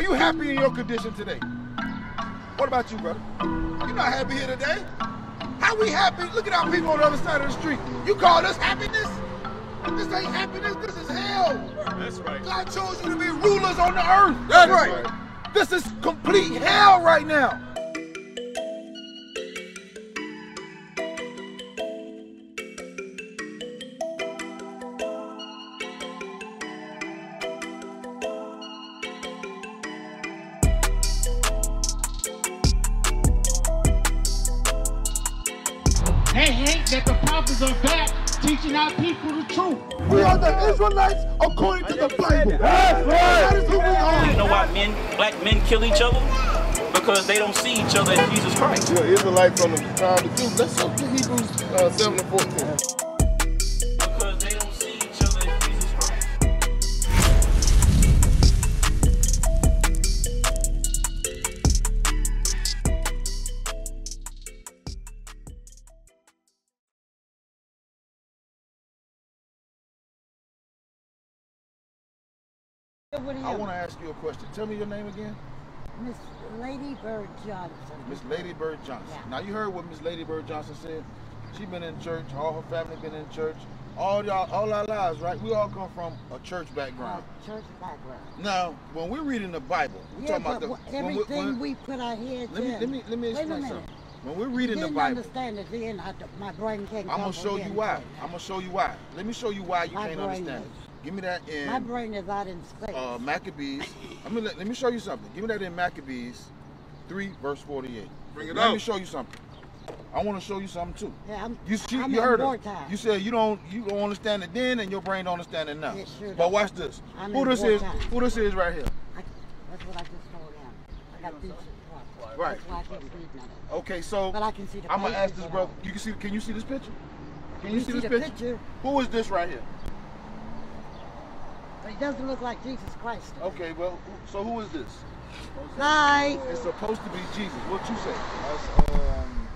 Are you happy in your condition today? What about you, brother? You're not happy here today? How we happy? Look at our people on the other side of the street. You call this happiness? This ain't happiness. This is hell. That's right. God chose you to be rulers on the earth. That's right. This is complete hell right now. Kill each other? Because they don't see each other as Jesus Christ. You're Israelite from the time of the truth. Let's look at Hebrews uh, 7 and 14. Because they don't see each other as Jesus Christ. I want to ask you a question. Tell me your name again. Miss Lady Bird Johnson. Miss Lady Bird Johnson. Yeah. Now you heard what Miss Lady Bird Johnson said. She been in church. All her family been in church. All y'all, all our lives, right? We all come from a church Uh, background. church background. Now, when we're reading the Bible, we're Yeah, talking about the wh- when we- when- we put our heads Let me in. let me let me Wait a explain something. When we're reading the Bible, understand it then. I, my brain can't I'm gonna show you why. I'm gonna show you why. Let me show you why you My can't understand. is- Give me that in My brain is out in space. uh, Maccabees. I'm gonna let, let me show you something. Give me that in Maccabees, three verse 48. Bring it let me show you something. I want to show you something too. yeah, I'm, You see, I'm you heard her. wartime. You said you don't you don't understand it then, and your brain don't understand it now. It sure but watch this. I'm who this is? wartime. Who this is right here? I, that's what I just told him. I got decent problems. Right. That's why I can't read none of it. Okay, so But I can see the I'm gonna ask this and brother. You can see. Can you see this picture? Can you, You see, see this the picture? picture? Who is this right here? But it doesn't look like Jesus Christ. Okay, well, so who is this? Hi. It's supposed to be Jesus. What you say? That's um,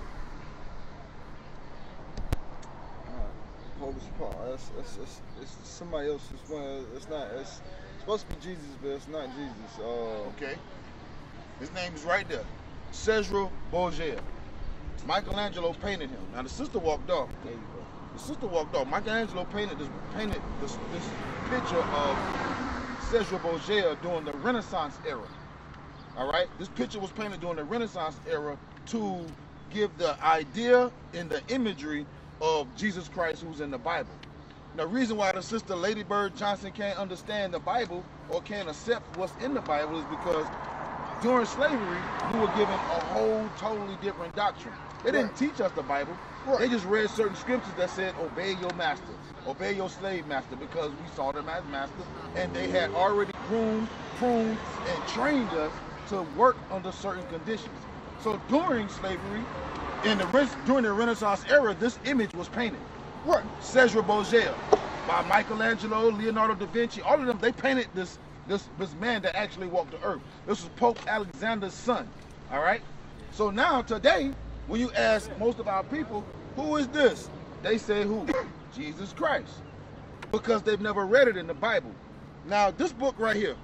uh, Polish Paul. That's, that's, that's, it's somebody else. It's, one, it's not. It's supposed to be Jesus, but it's not Jesus. Uh, Okay. His name is right there. Cesare Borgia. Michelangelo painted him. Now the sister walked off. There you go. The sister walked off. Michelangelo painted this painted this, this picture of Cesare Borgia during the Renaissance era. All right, this picture was painted during the Renaissance era to give the idea and the imagery of Jesus Christ, who's in the Bible. The reason why the sister Lady Bird Johnson can't understand the Bible or can't accept what's in the Bible is because during slavery, we were given a whole totally different doctrine. They didn't Right. teach us the Bible. Right. They just read certain scriptures that said, obey your master, obey your slave master, because we saw them as masters, and they had already groomed, pruned, and trained us to work under certain conditions. So during slavery, in the during the Renaissance era, this image was painted. Right. Cesare Borgia, by Michelangelo, Leonardo da Vinci, all of them, they painted this this this man that actually walked the earth. This was Pope Alexander's son. All right. So now today, when you ask most of our people, who is this? They say who? Jesus Christ. Because they've never read it in the Bible. Now, this book right here,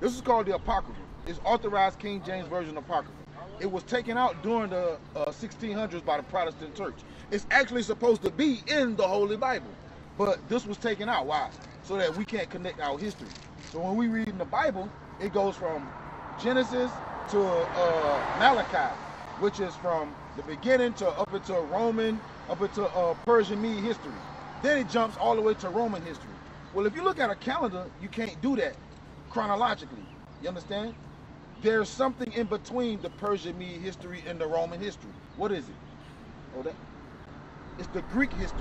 this is called the Apocrypha. It's authorized King James Version Apocrypha. It was taken out during the uh, 1600s by the Protestant church. It's actually supposed to be in the Holy Bible, but this was taken out. Why? So that we can't connect our history. So when we read in the Bible, it goes from Genesis to uh, Malachi, which is from the beginning to up into Roman, up into uh, Persian Mede history. Then it jumps all the way to Roman history. Well, if you look at a calendar, you can't do that chronologically. You understand? There's something in between the Persian Mede history and the Roman history. What is it? Oh, that it's the Greek history.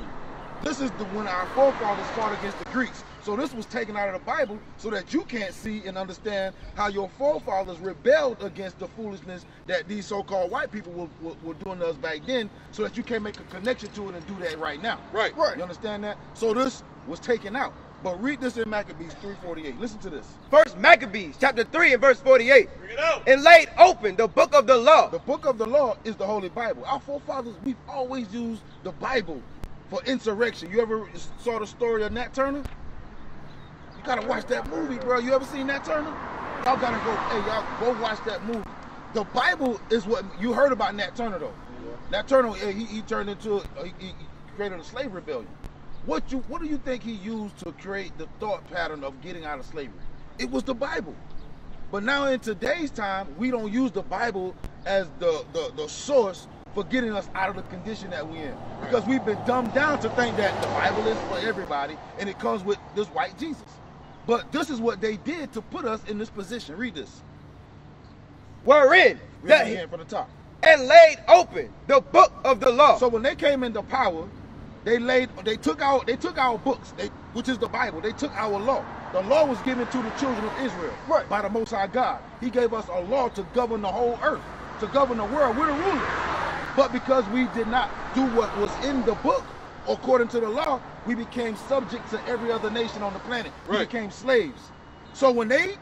This is the when our forefathers fought against the Greeks. So this was taken out of the Bible so that you can't see and understand how your forefathers rebelled against the foolishness that these so-called white people were, were, were doing to us back then, so that you can't make a connection to it and do that right now. Right. Right. You understand that? So this was taken out. But read this in Maccabees 3:48. Listen to this. First Maccabees chapter 3 and verse 48. Bring it out. And laid open the book of the law. The book of the law is the Holy Bible. Our forefathers, we've always used the Bible for insurrection. You ever saw the story of Nat Turner? You gotta watch that movie, bro. You ever seen Nat Turner? y'all gotta go. Hey, y'all go watch that movie. The Bible is what you heard about Nat Turner though. Nat Turner, he, he turned into a, he, he created a slave rebellion. What you what do you think he used to create the thought pattern of getting out of slavery? It was the Bible. But now in today's time, we don't use the Bible as the, the, the source for getting us out of the condition that we're in. Because we've been dumbed down to think that the Bible is for everybody and it comes with this white Jesus. But this is what they did to put us in this position. Read this. Wherein Read it the, again from the top. and laid open the book of the law. So when they came into power, they laid they took our they took our books, they, which is the Bible. They took our law. The law was given to the children of Israel Right. by the Most High God. He gave us a law to govern the whole earth, to govern the world. We're the rulers. But because we did not do what was in the book, according to the law, we became subject to every other nation on the planet. We became slaves. So when they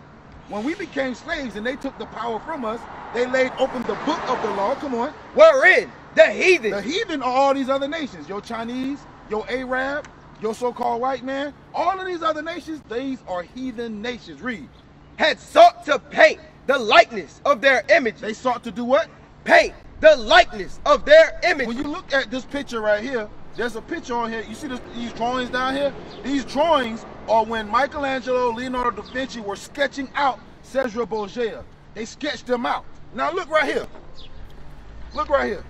when we became slaves and they took the power from us, they laid open the book of the law. Come on. wherein the heathen The heathen are all these other nations. Your Chinese, your Arab, your so-called white man. All of these other nations, these are heathen nations. Read. had sought to paint the likeness of their image. They sought to do what? paint the likeness of their image. When you look at this picture right here, there's a picture on here. You see this, these drawings down here? These drawings are when Michelangelo, Leonardo da Vinci were sketching out Cesare Borgia. They sketched them out. Now look right here. Look right here.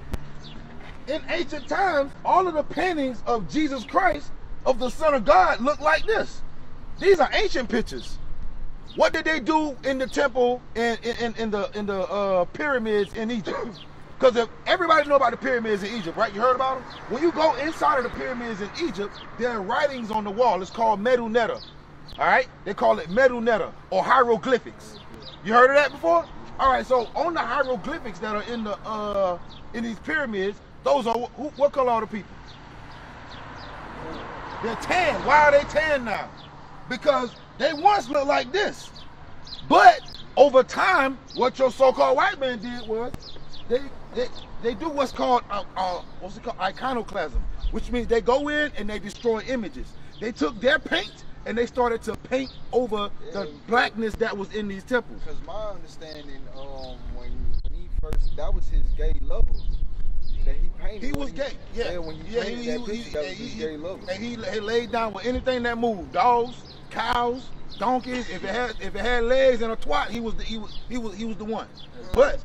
In ancient times, all of the paintings of Jesus Christ, of the Son of God, look like this. These are ancient pictures. What did they do in the temple and in, in, in the in the uh, pyramids in Egypt? Because if everybody know about the pyramids in Egypt, right? You heard about them. When you go inside of the pyramids in Egypt, there are writings on the wall. It's called Medu Neter. All right, they call it Medu Neter or hieroglyphics. You heard of that before? All right, so on the hieroglyphics that are in the uh in these pyramids, those are who, what color are the people? They're tan. Why are they tan now? Because they once looked like this. But over time, what your so-called white man did was they they, they do what's called uh, uh, what's it called iconoclasm, which means they go in and they destroy images. They took their paint and they started to paint over the blackness that was in these temples. Because my understanding, um, when when he first, that was his gay lover that he painted. He was gay. Yeah, Yeah, when you yeah, painted he, that he, picture, he, that was he, his he- gay lover. and he, he laid down with anything that moved, dogs, cows, donkeys. If it had if it had legs and a twat, he was the he was he was he was the one. But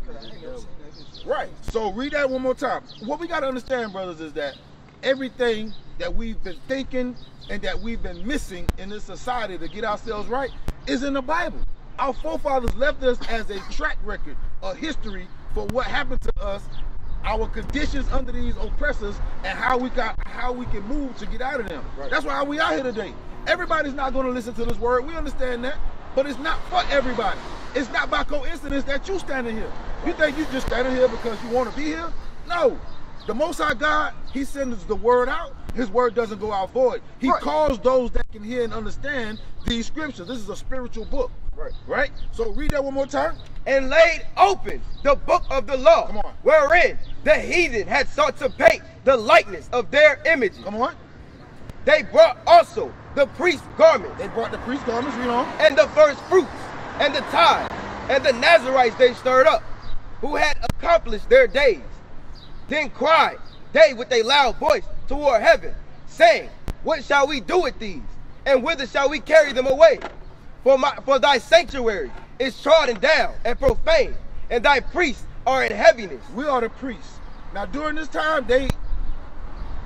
right, so read that one more time. What we got to understand, brothers, is that everything that we've been thinking and that we've been missing in this society to get ourselves right is in the Bible. Our forefathers left us as a track record, a history for what happened to us, our conditions under these oppressors, and how we got how we can move to get out of them. That's why we out here today. Everybody's not going to listen to this word. We understand that, but it's not for everybody. It's not by coincidence that you standing here. You think you just standing here because you want to be here? No. The Most High God, He sends the word out. His word doesn't go out void. He Right. calls those that can hear and understand these scriptures. This is a spiritual book. Right. Right? So read that one more time. and laid open the book of the law, Come on. wherein the heathen had sought to paint the likeness of their images. Come on. They brought also the priest's garments They brought the priest's garments, read on. and the first fruits and the tithe and the Nazarites they stirred up, who had accomplished their days. Then cried they with a loud voice toward heaven, saying, What shall we do with these? And whither shall we carry them away? For my for thy sanctuary is trodden down and profane, and thy priests are in heaviness. We are the priests. Now during this time, they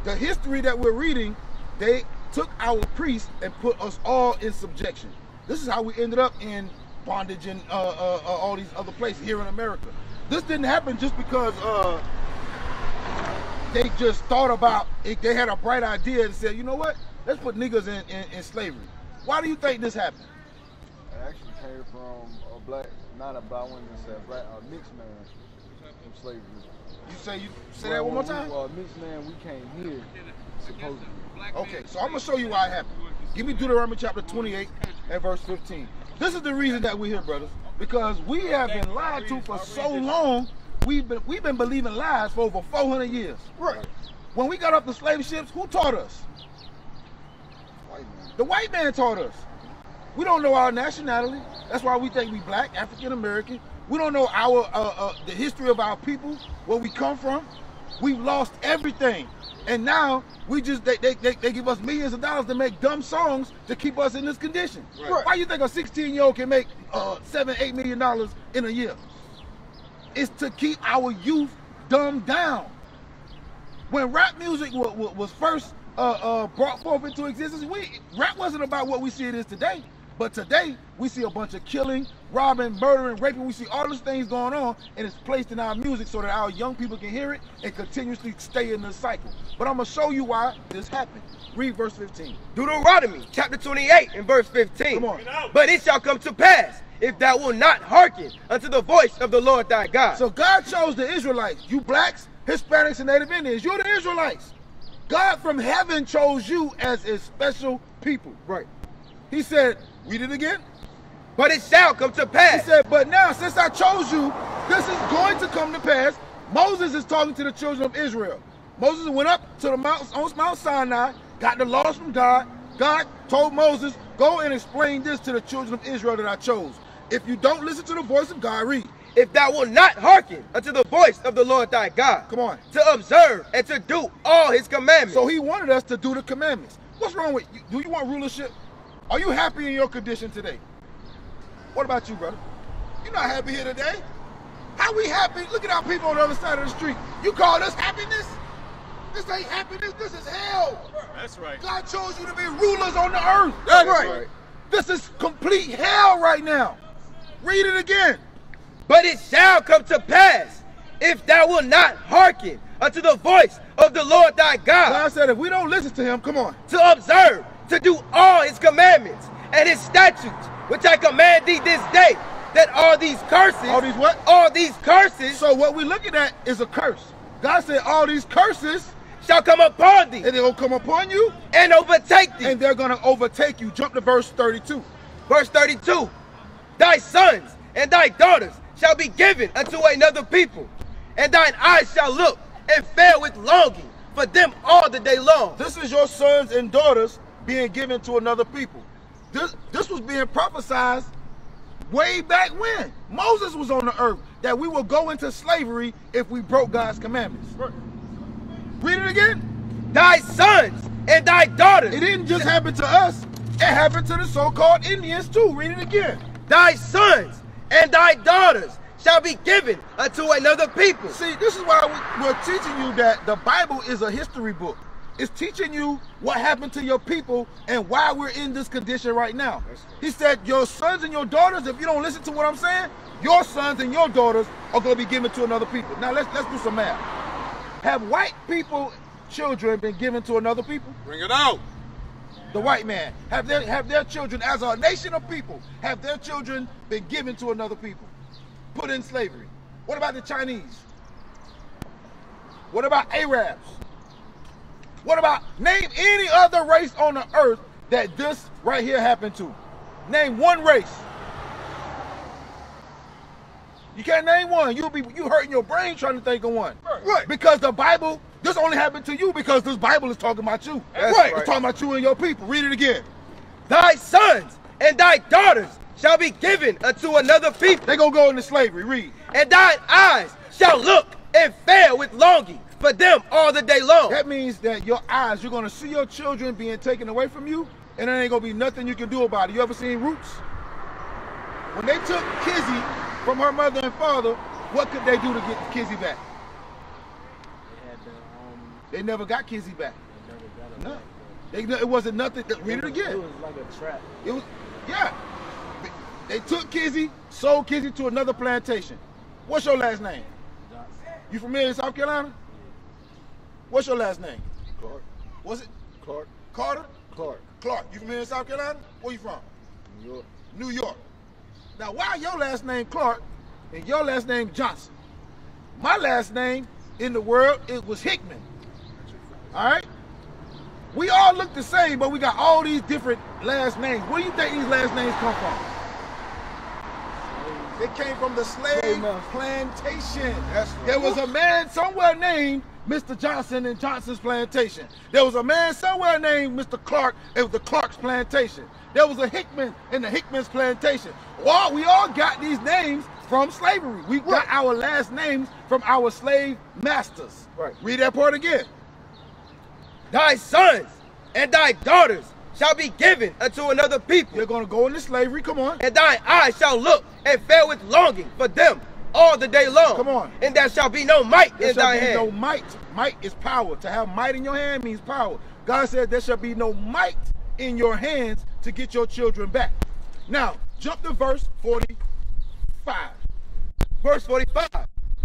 the history that we're reading, they took our priests and put us all in subjection. This is how we ended up in bondage and uh, uh, uh, all these other places here in America. This didn't happen just because uh, they just thought about it. They had a bright idea and said, you know what? Let's put niggas in, in, in slavery. Why do you think this happened? It actually came from a black, not a black, I wouldn't even say a black, a mixed man from slavery. You say you say that one more time. Well, mixed man, we came here supposedly. Okay, so I'm gonna show you why it happened. Give me Deuteronomy chapter 28 and verse 15. This is the reason that we're here, brothers, because we have been lied to for so long. We've been we've been believing lies for over 400 years. Right. When we got off the slave ships, who taught us? White man. The white man taught us. We don't know our nationality. That's why we think we black, African American. We don't know our uh, uh, the history of our people, where we come from. We've lost everything, and now we just they, they, they, they give us millions of dollars to make dumb songs to keep us in this condition. Right. Why you think a 16 year old can make uh, seven, eight million dollars in a year? It's to keep our youth dumbed down. When rap music wa- wa- was first uh, uh, brought forth into existence, we rap wasn't about what we see it is today. But today we see a bunch of killing, robbing, murdering, raping. We see all these things going on, and it's placed in our music so that our young people can hear it and continuously stay in the cycle. But I'm gonna show you why this happened. Read verse 15. Deuteronomy chapter 28 and verse 15. Come on. But it shall come to pass if thou wilt not hearken unto the voice of the Lord thy God. So God chose the Israelites, you blacks, Hispanics, and Native Indians. You're the Israelites. God from heaven chose you as a special people. right. He said, read it again. But it shall come to pass. He said, but now since I chose you, this is going to come to pass. Moses is talking to the children of Israel. Moses went up to the mount, on Mount Sinai, got the laws from God. God told Moses, go and explain this to the children of Israel that I chose. If you don't listen to the voice of God, read. if thou wilt not hearken unto the voice of the Lord thy God. Come on. To observe and to do all his commandments. So he wanted us to do the commandments. What's wrong with you? Do you want rulership? Are you happy in your condition today? What about you, brother? You're not happy here today. How we happy? Look at our people on the other side of the street. You call this happiness? This ain't happiness. This is hell. That's right. God chose you to be rulers on the earth. That's right. This is complete hell right now. Read it again. But it shall come to pass if thou wilt not hearken unto the voice of the Lord thy God. God said, if we don't listen to him, come on. to observe, to do all his commandments and his statutes, which I command thee this day, that all these curses, All these what? all these curses So what we're looking at is a curse. God said all these curses, shall come upon thee and they'll come upon you, and overtake thee. and they're going to overtake you. Jump to verse 32. Verse 32 Thy sons and thy daughters shall be given unto another people, and thine eyes shall look and fail with longing for them all the day long. This is your sons and daughters being given to another people. This, this was being prophesied way back when Moses was on the earth that we will go into slavery if we broke God's commandments. Read it again. Thy sons and thy daughters, It didn't just happen to us, it happened to the so called Indians too. Read it again. thy sons and thy daughters shall be given unto another people. See, this is why we, we're teaching you that the Bible is a history book. It's teaching you what happened to your people and why we're in this condition right now. He said, Your sons and your daughters, if you don't listen to what I'm saying, your sons and your daughters are going to be given to another people. Now let's let's do some math. Have white people children been given to another people? Bring it out. The white man have their have their children as a nation of people have their children been given to another people, put in slavery. What about the Chinese? What about Arabs? What about name any other race on the earth that this right here happened to? Name one race. You can't name one. You'll be you hurting your brain trying to think of one. Right. Because the Bible, this only happened to you because this Bible is talking about you. That's right. right. It's talking about you and your people. Read it again. Thy sons and thy daughters shall be given unto another people, They gonna go into slavery. Read. and thine eyes shall look and fail with longing for them all the day long. That means that your eyes, you're gonna see your children being taken away from you, and there ain't gonna be nothing you can do about it. You ever seen Roots? When they took Kizzy from her mother and father, what could they do to get Kizzy back? They um, never got Kizzy back. No. They, it wasn't nothing. Read it again. It was like a trap. It was, yeah. They took Kizzy, sold Kizzy to another plantation. What's your last name? Johnson. You from here in South Carolina? What's your last name? Clark. What's it? Clark. Carter? Clark. Clark. You from here in South Carolina? Where you from? New York. New York. Now, why your last name Clark and your last name Johnson? My last name in the world it was Hickman. All right. We all look the same, but we got all these different last names. Where do you think these last names come from? It came from the slave plantation. Right. There was a man somewhere named Mr. Johnson and Johnson's plantation. There was a man somewhere named Mr. Clark in the Clark's plantation. There was a Hickman in the Hickman's plantation. All, we all got these names from slavery. We got our last names from our slave masters. Right. Read that part again. Thy sons and thy daughters shall be given unto another people, You're gonna go into slavery. Come on. and thine eyes shall look and fail with longing for them all the day long. Come on. And there shall be no might There in shall thy be hand. no might. Might is power. To have might in your hand means power. God said there shall be no might in your hands to get your children back. Now, jump to verse 45. Verse 45.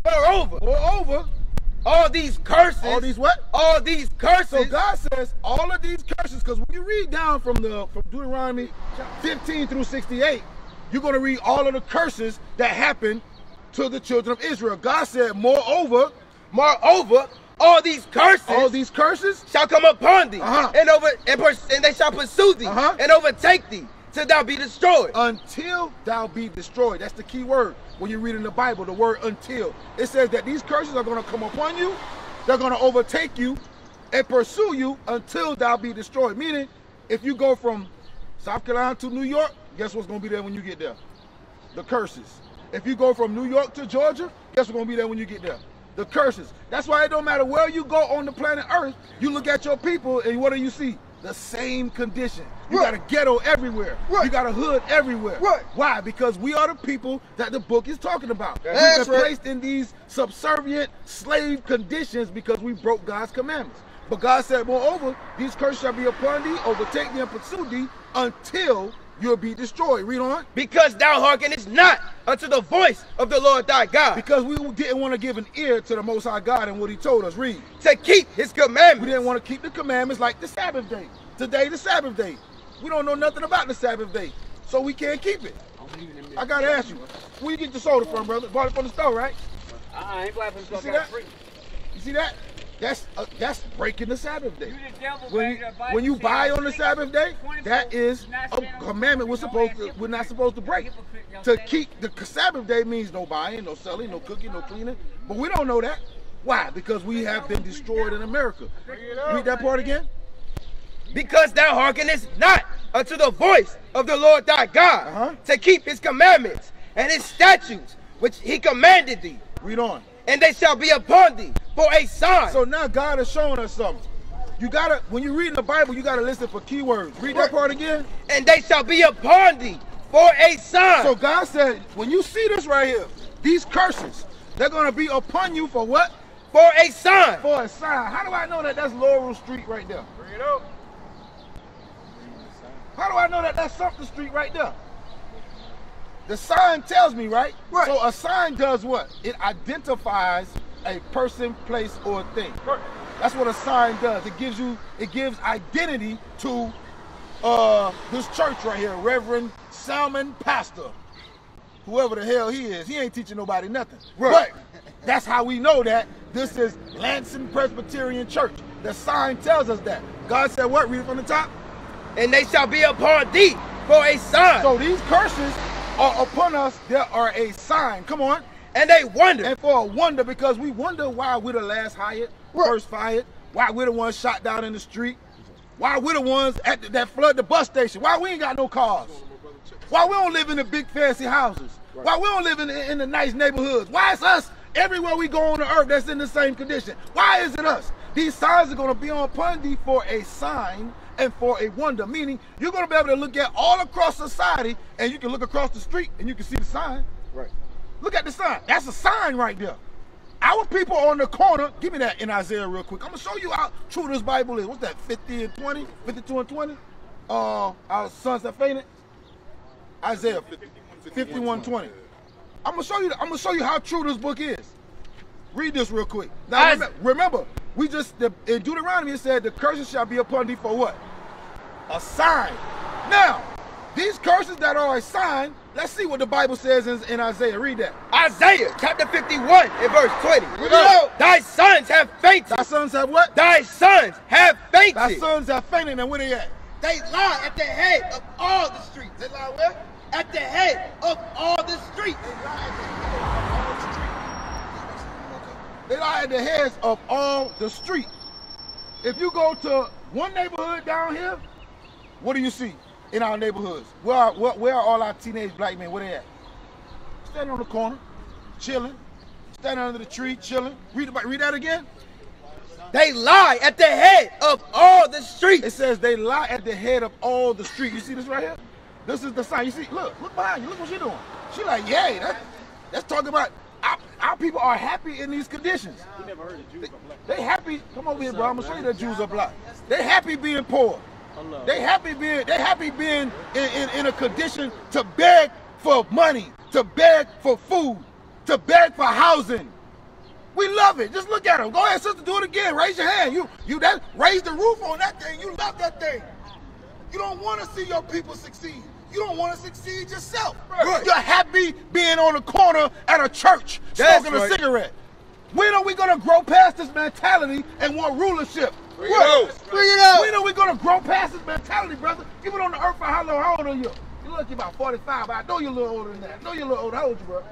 Moreover, Moreover, all these curses, all these what? all these curses, So God says all of these curses, because when you read down from the from Deuteronomy 15 through 68, you're gonna read all of the curses that happened to the children of Israel. God said, moreover, moreover, all these curses all these curses shall come upon thee, Uh-huh. and over and, and they shall pursue thee Uh-huh. and overtake thee till thou be destroyed. until thou be destroyed. That's the key word when you read in the Bible, the word until. It says that these curses are going to come upon you, they're going to overtake you and pursue you until thou be destroyed. Meaning, if you go from South Carolina to New York, guess what's going to be there when you get there? The curses. If you go from New York to Georgia, guess what's going to be there when you get there? The curses. That's why it don't matter where you go on the planet Earth, you look at your people and what do you see? The same condition. You Right. got a ghetto everywhere. Right. You got a hood everywhere. Right. Why? Because we are the people that the book is talking about. That's We've been right. placed in these subservient slave conditions because we broke God's commandments. But God said, moreover, these curses shall be upon thee, overtake thee, and pursue thee until you'll be destroyed. Read on. Because thou hearkenest not unto the voice of the Lord thy God, Because we didn't want to give an ear to the Most High God and what He told us. Read. to keep his commandments. We didn't want to keep the commandments like the Sabbath day. Today, the Sabbath day. We don't know nothing about the Sabbath day, so we can't keep it. I gotta ask you, where you get the soda from, brother? Bought it from the store, right? I ain't black from You see that? You see that? That's uh, that's breaking the Sabbath day. When you, when you buy on the Sabbath day, that is a commandment we're supposed to we're not supposed to break. To keep the Sabbath day means no buying, no selling, no cooking, no cleaning. But we don't know that. Why? Because we have been destroyed in America. Read that part again. Because thou hearkenest not unto the voice of the Lord thy God, Uh-huh. to keep his commandments and his statutes, which he commanded thee, Read on. And they shall be upon thee for a sign. So now God is showing us something. You gotta when you read the Bible, you gotta listen for keywords. Read that part again. and they shall be upon thee for a sign. So God said, when you see this right here, these curses, they're gonna be upon you for what? for a sign. For a sign. How do I know that that's Laurel Street right there? Bring it up. How do I know that that's Sumter Street right there? The sign tells me, right? Right. So a sign does what? It identifies a person, place, or thing. Right. That's what a sign does. It gives you, it gives identity to uh this church right here, Reverend Salmon Pastor. Whoever the hell he is, he ain't teaching nobody nothing. Right. But that's how we know that this is Ladson Presbyterian Church. The sign tells us that. God said what? Read it from the top. And they shall be upon thee for a sign. So these curses are upon us. There are a sign. Come on. and they wonder. And for a wonder, because we wonder why we're the last hired, first fired, why we're the ones shot down in the street, why we're the ones at the, that flood the bus station, why we ain't got no cars, why we don't live in the big fancy houses, why we don't live in, in the nice neighborhoods, why it's us everywhere we go on the earth that's in the same condition. Why is it us? These signs are going to be on upon thee for a sign and for a wonder, meaning you're going to be able to look at all across society and you can look across the street and you can see the sign. Right. Look at the sign. That's a sign right there. Our people on the corner, give me that in Isaiah real quick. I'm gonna show you how true this Bible is. What's that? 50 and 20? 52 and 20? Uh our sons that fainted? Isaiah 51 20. I'm gonna show you I'm gonna show you how true this book is. Read this real quick. Now remember, remember, we just the, in Deuteronomy it said the curses shall be upon thee for what? A sign. Now, these curses that are a sign, let's see what the Bible says in, in Isaiah. Read that. Isaiah chapter 51 and verse 20. Read it. Thy sons have fainted. Thy sons have what? Thy sons have faith. Thy sons have fainted, and where they at? They lie at the head of all the streets. They lie where? at the head of all the streets. They lie at the heads of all the streets. If you go to one neighborhood down here, what do you see in our neighborhoods? Where are, where, where are all our teenage black men? Where they at? Standing on the corner, chilling, standing under the tree, chilling. Read read that again. They lie at the head of all the streets. It says they lie at the head of all the street. You see this right here? This is the sign. You see, look, look behind you. Look what she doing. She like, yay. That, that's talking about our, our people are happy in these conditions. They, they happy. Come over here, bro. I'm gonna show you that Jews are black. They happy being poor. They happy being. They happy being in, in, in a condition to beg for money, to beg for food, to beg for housing. We love it. Just look at them. Go ahead, sister. Do it again. Raise your hand. You you that raise the roof on that thing. You love that thing. You don't want to see your people succeed. You don't want to succeed yourself. Right. You're happy being on the corner at a church That's smoking right. a cigarette. When are we gonna grow past this mentality and want rulership? Bring it out. Bring it out. When are we gonna grow past this mentality, brother? You've been on the earth for how long? How old are you? You look about 45, but I know you're a little older than that. I know you're a little older. How old you, bro?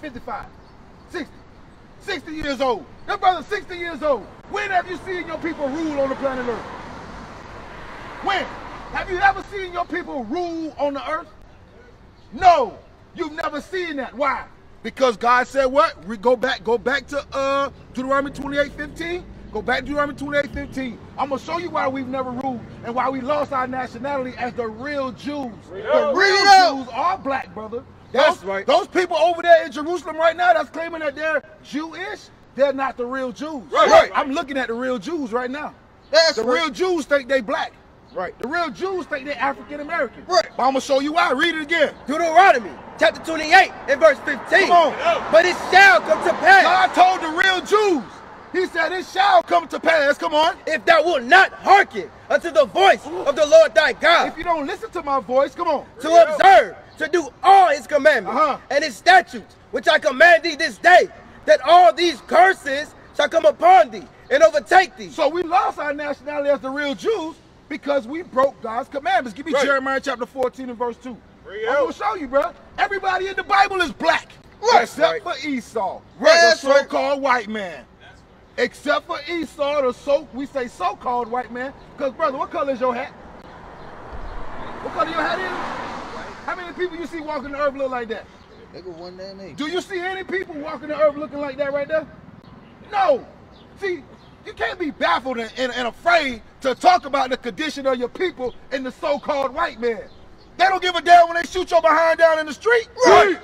55, 60, 60 years old. Your brother's 60 years old. When have you seen your people rule on the planet Earth? When? Have you ever seen your people rule on the earth? No, you've never seen that. Why? Because God said what? We go back, go back to uh Deuteronomy 28, 15. Go back to Deuteronomy 28, 15. I'm gonna show you why we've never ruled and why we lost our nationality as the real Jews. The Bring real. Jews are black, brother. That's those, right. Those people over there in Jerusalem right now that's claiming that they're Jewish, they're not the real Jews. Right. Right. I'm looking at the real Jews right now. That's The right. real Jews think they black. Right. The real Jews think they're African American. Right. But I'm gonna show you why. Read it again. Deuteronomy chapter 28 and verse 15. Come on. But it shall come to pass God told the real Jews. He said, "It shall come to pass." Come on. if thou wilt not hearken unto the voice of the Lord thy God If you don't listen to my voice, come on. to observe, to do all his commandments Uh-huh. and his statutes, which I command thee this day, that all these curses shall come upon thee and overtake thee. So we lost our nationality as the real Jews because we broke God's commandments. Give me Right. Jeremiah chapter 14 and verse 2. Bring I'm gonna show you, bro. Everybody in the Bible is black. Right. Except Right. for Esau. Right. The That's right. so-called white man. Except for Esau, the so we say so-called white man. Because brother, what color is your hat? What color your hat is? How many people you see walking the earth look like that? Nigga, one day. Do you see any people walking the earth looking like that right there? No. See, you can't be baffled and, and, and afraid to talk about the condition of your people and the so-called white man. They don't give a damn when they shoot your behind down in the street. Right.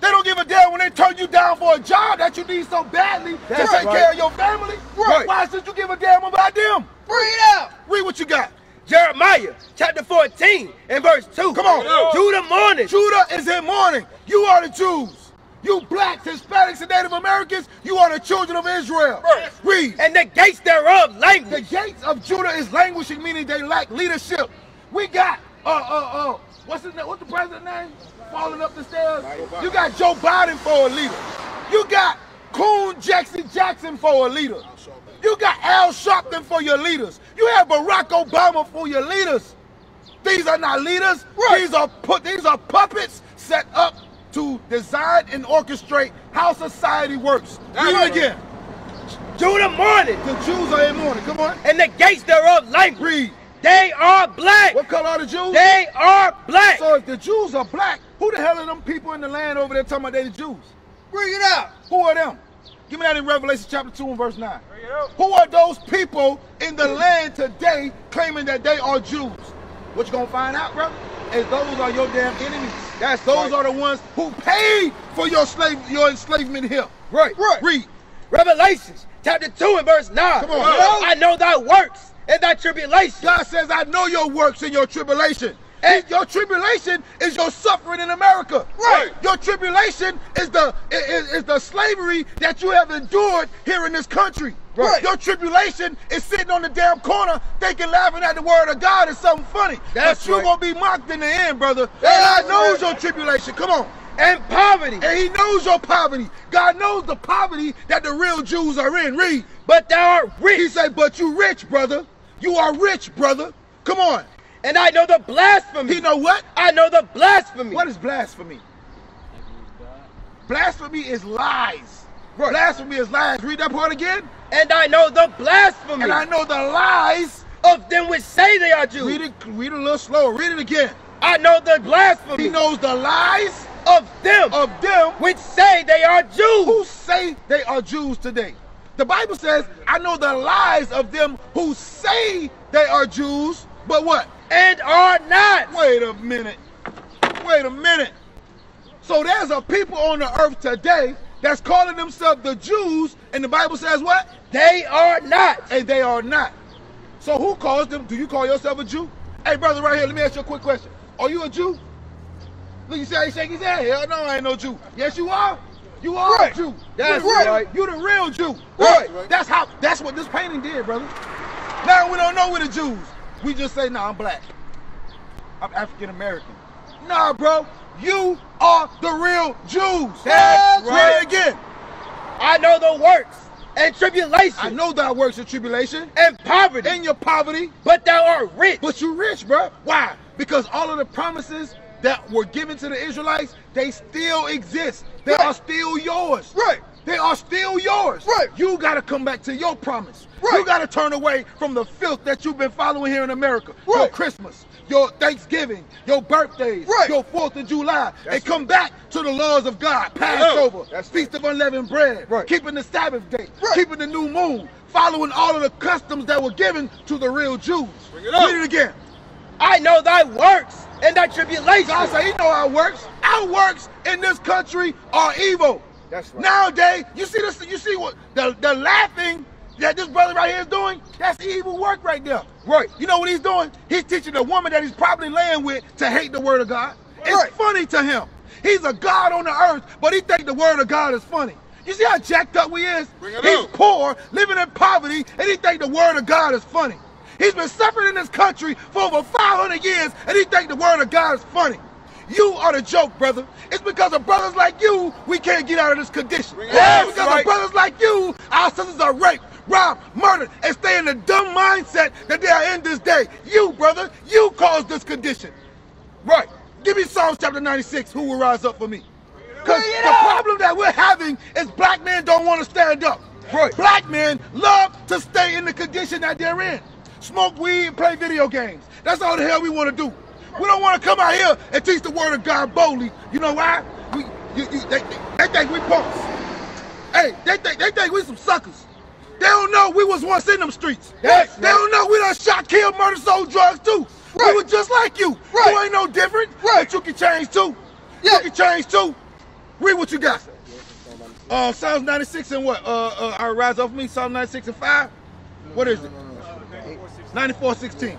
They don't give a damn when they turn you down for a job that you need so badly That's to take right. care of your family. Right. Why should you give a damn about them? It out. Read what you got. Jeremiah chapter 14 and verse 2. Come on. Judah mourning. Judah is in mourning. You are the Jews. You blacks, Hispanics, and Native Americans, you are the children of Israel. Right. Read. And the gates thereof languish. The gates of Judah is languishing, meaning they lack leadership. We got uh uh uh what's his name? What's the president's name? Falling up the stairs. You got Joe Biden for a leader. You got Coon Jackson Jackson for a leader. You got Al Sharpton for your leaders. You have Barack Obama for your leaders. These are not leaders. These are put. These are puppets set up to design and orchestrate how society works. Read it again. Judah mourning. The Jews are in mourning. Come on. And the gates thereof language. Read. They are black. What color are the Jews? They are black. So if the Jews are black, who the hell are them people in the land over there talking about they the Jews? Bring it out. Who are them? Give me that in Revelation chapter 2 and verse 9. Bring it out. Who are those people in the land today claiming that they are Jews? What you gonna find out, brother? Is those are your damn enemies. That's those right. are the ones who paid for your slave your enslavement here. Right. Right. Read. Revelations chapter 2 and verse 9. Come on. I know thy works and thy tribulation. God says, I know your works and your tribulation. And your tribulation is your suffering in America. Right. Your tribulation is the is, is the slavery that you have endured here in this country. Right. Your tribulation is sitting on the damn corner thinking laughing at the word of God is something funny. That's but you're right. gonna be mocked in the end, brother. And That's God knows right. your tribulation. Come on. And poverty. And he knows your poverty. God knows the poverty that the real Jews are in. Read. But thou art rich. He said, but you rich, brother. You are rich, brother. Come on. And I know the blasphemy. He know what? I know the blasphemy. What is blasphemy? Blasphemy is lies. Right. Blasphemy is lies. Read that part again. And I know the blasphemy And I know the lies. of them which say they are Jews. Read it. Read it a little slower. Read it again. I know the blasphemy He knows the lies of them of them which say they are Jews. who say they are Jews today. The Bible says, "I know the lies of them who say they are Jews, but what? and are not. Wait a minute. Wait a minute. So there's a people on the earth today that's calling themselves the Jews, and the Bible says what? They are not. And they are not. So who calls them? Do you call yourself a Jew? Hey, brother, right here, let me ask you a quick question. Are you a Jew? Look, you see how he shake his head? Hell no, I ain't no Jew. Yes, you are. You are Right. a Jew. That's you real, right. You the real Jew. Right. That's how. That's what this painting did, brother. Now we don't know we're the Jews. We just say, nah, I'm black. I'm African American. Nah, bro. You are the real Jews. That's right. again. I know the works and tribulation I know thou works of tribulation and poverty, And your poverty, but thou art rich. but you rich, bro. Why? Because all of the promises that were given to the Israelites, they still exist. They Right. are still yours. Right. They are still yours. Right. You got to come back to your promise. Right. You got to turn away from the filth that you've been following here in America. Your Right. Christmas, your Thanksgiving, your birthdays, Right. your 4th of July. That's and come back to the laws of God. Passover, That's Feast of Unleavened Bread, Right. keeping the Sabbath day, Right. keeping the new moon, following all of the customs that were given to the real Jews. Bring it up. Read it again. I know thy works and thy tribulation. God said, He know our works. Our works in this country are evil. That's right. Nowadays, you see this. You see what the the laughing that this brother right here is doing. That's evil work right there. Right. You know what he's doing? He's teaching the woman that he's probably laying with to hate the word of God. It's funny to him. He's a God on the earth, but he think the word of God is funny. You see how jacked up we is? He's up. poor, living in poverty, and he think the word of God is funny. He's been suffering in this country for over 500 years, and he think the word of God is funny. You are the joke, brother. It's because of brothers like you, we can't get out of this condition. It's because right. of brothers like you, our sisters are raped, robbed, murdered, and stay in the dumb mindset that they are in this day. You, brother, you caused this condition. Right. Give me Psalms chapter 96. Who will rise up for me? Because the up. problem that we're having is black men don't want to stand up. Right. Black men love to stay in the condition that they're in. Smoke weed, and play video games. That's all the hell we want to do. We don't want to come out here and teach the word of God boldly. You know why? We, you, you, they, they, they think we punks. Hey, they think they think we some suckers. They don't know we was once in them streets. That's they right. don't know we done shot, killed, murdered, sold drugs too. Right. We were just like you. Right. You ain't no different. Right. But you can change too. Yeah. You can change too. Read what you got. Uh, Psalms 96 and what? Uh, uh, I rise up for me. Psalm 96 and 5. What is it? 94 16.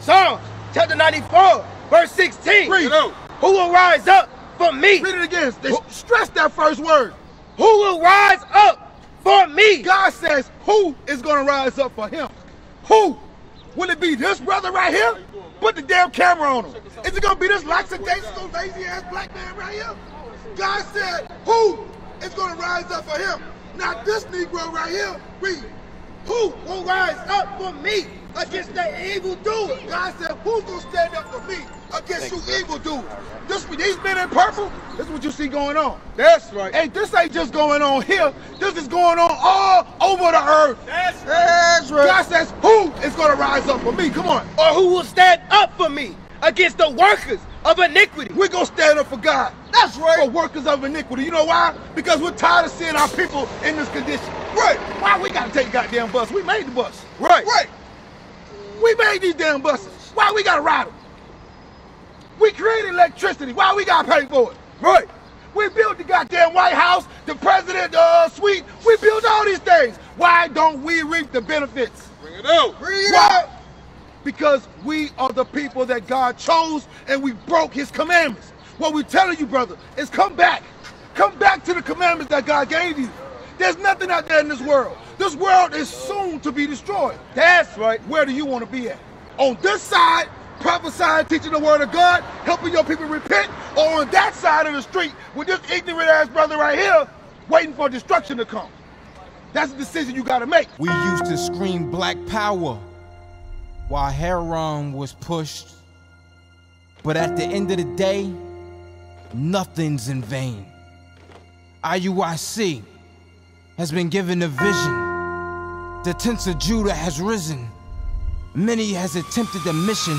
Psalms chapter 94, verse 16. Read. Who will rise up for me? Read it again. They stress that first word. Who will rise up for me? God says, who is going to rise up for him? Who? Will it be this brother right here? Put the damn camera on him. Is it going to be this lackadaisical, lazy ass black man right here? God said, who is going to rise up for him? Not this Negro right here. Read. Who will rise up for me against the evildoer? God said, who's going to stand up for me against you evildoers? This, these men in purple, this is what you see going on. That's right. Hey, this ain't just going on here. This is going on all over the earth. That's, That's right. God says, who is going to rise up for me? Come on. Or who will stand up for me against the workers of iniquity? We're going to stand up for God. That's right. For workers of iniquity. You know why? Because we're tired of seeing our people in this condition. Right. Why we got to take a goddamn bus? We made the bus. Right. Right. We made these damn buses. Why we got to ride them? We created electricity. Why we got to pay for it? Right. We built the goddamn White House, the president uh, suite. We built all these things. Why don't we reap the benefits? Bring it out. Bring it Why? up. Because we are the people that God chose and we broke his commandments. What we're telling you, brother, is come back. Come back to the commandments that God gave you. There's nothing out there in this world. This world is soon to be destroyed. That's right. Where do you want to be at? On this side, prophesying, teaching the word of God, helping your people repent, or on that side of the street with this ignorant ass brother right here, waiting for destruction to come. That's a decision you got to make. We used to scream black power. while Heron was pushed. But at the end of the day, nothing's in vain. IUIC has been given a vision. The tents of Judah has risen. Many has attempted the mission,